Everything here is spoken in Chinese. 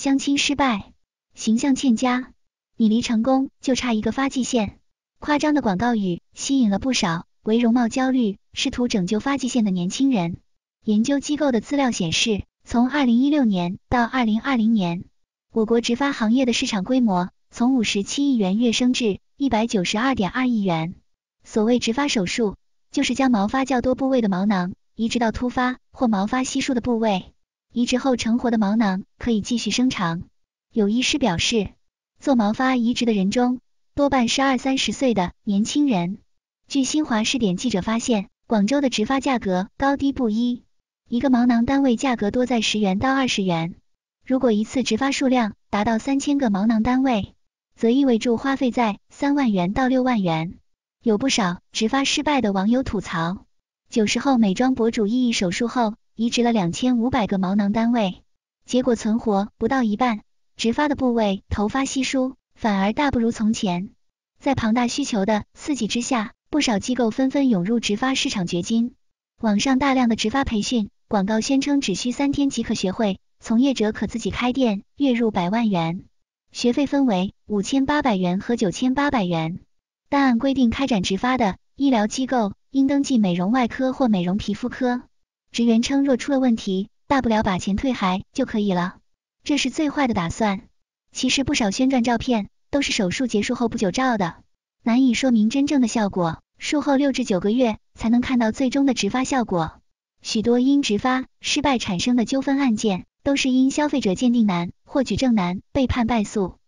相亲失败，形象欠佳，你离成功就差一个发际线。夸张的广告语吸引了不少为容貌焦虑、试图拯救发际线的年轻人。研究机构的资料显示，从二零一六年到二零二零年，我国植发行业的市场规模从五十七亿元跃升至一百九十二点二亿元。所谓植发手术，就是将毛发较多部位的毛囊移植到突发或毛发稀疏的部位，移植后成活的毛囊可以继续生长。有医师表示，做毛发移植的人中，多半是二三十岁的年轻人。据新华视点记者发现，广州的植发价格高低不一，一个毛囊单位价格多在十元到二十元。如果一次植发数量达到三千个毛囊单位，则意味着花费在三万元到六万元。有不少植发失败的网友吐槽，九十后美妆博主意义手术后移植了两千五百个毛囊单位，结果存活不到一半，植发的部位头发稀疏。反而大不如从前，在庞大需求的刺激之下，不少机构纷纷涌入植发市场掘金。网上大量的植发培训广告宣称只需三天即可学会，从业者可自己开店，月入百万元，学费分为五千八百元和九千八百元。但按规定开展植发的医疗机构应登记美容外科或美容皮肤科。职员称若出了问题大不了把钱退还就可以了。这是最坏的打算。其实不少宣传照片都是手术结束后不久照的难以说明真正的效果。术后六至九个月才能看到最终的植发效果。许多因植发失败产生的纠纷案件都是因消费者鉴定难获取证难被判败诉。